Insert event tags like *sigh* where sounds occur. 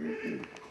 Mm-hmm. *clears throat*